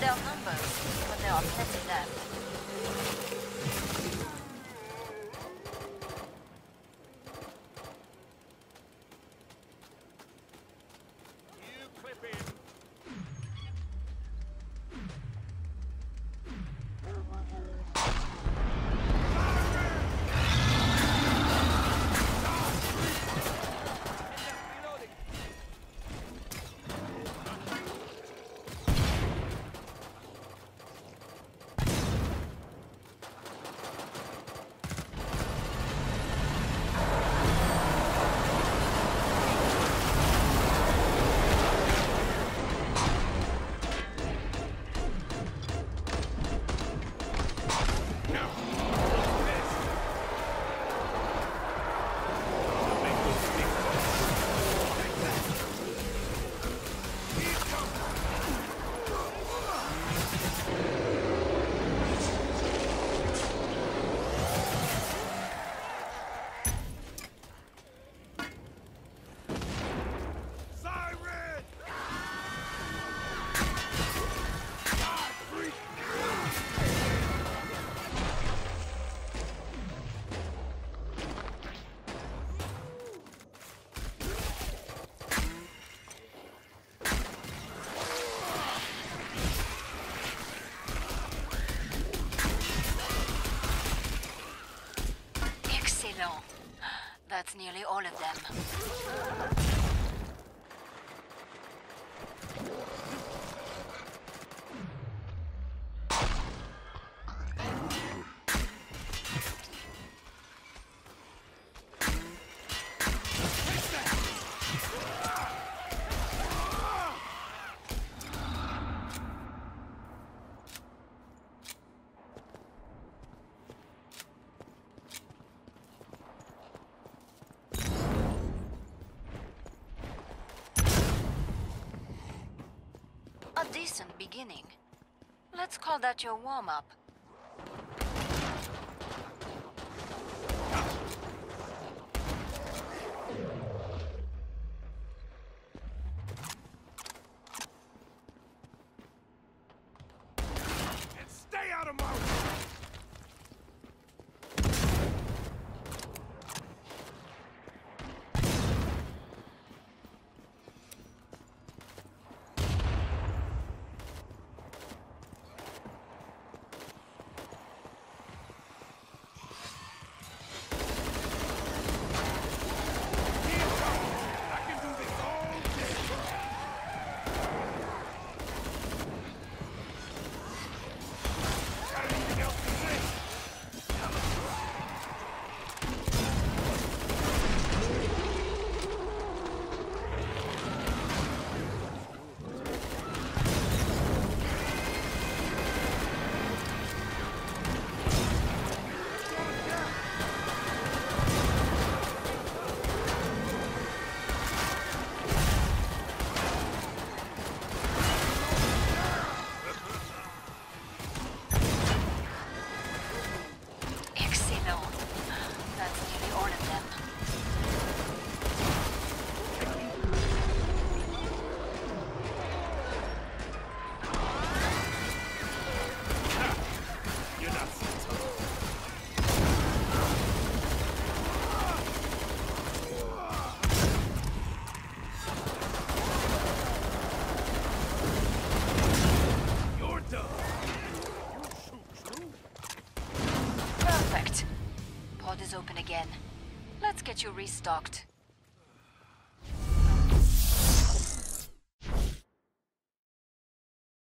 their numbers, but there are plenty left. That's nearly all of them. recent beginning. Let's call that your warm-up. again. Let's get you restocked.